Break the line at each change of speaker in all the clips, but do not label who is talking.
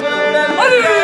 गुड़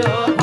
Yo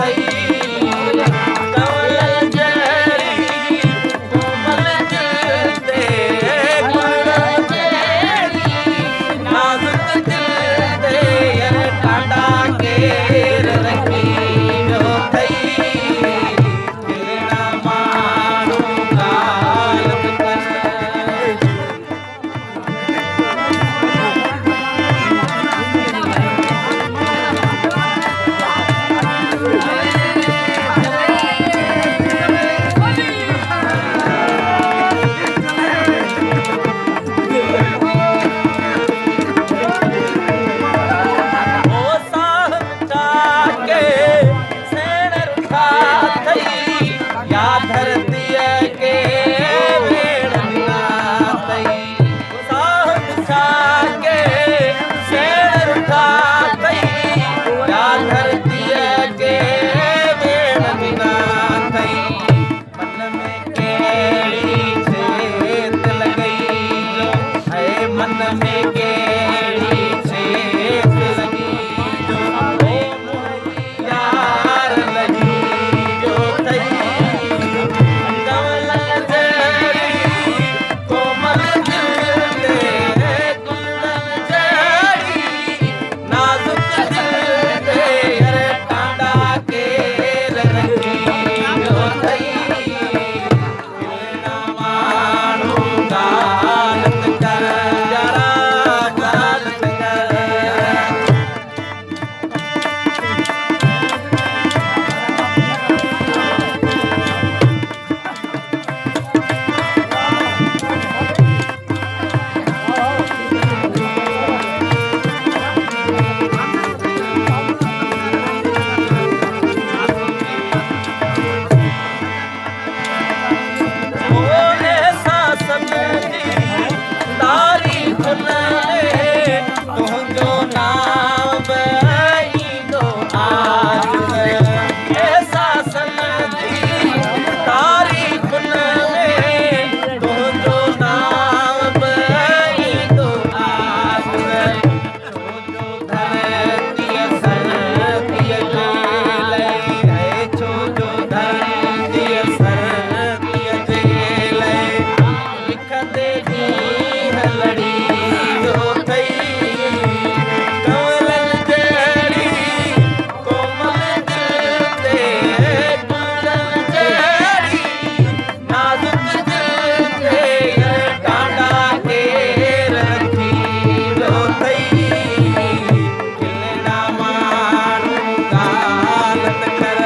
आनंद कर